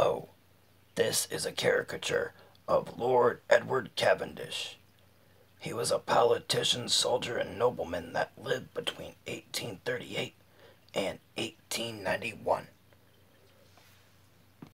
Hello. This is a caricature of Lord Edward Cavendish. He was a politician, soldier, and nobleman that lived between 1838 and 1891.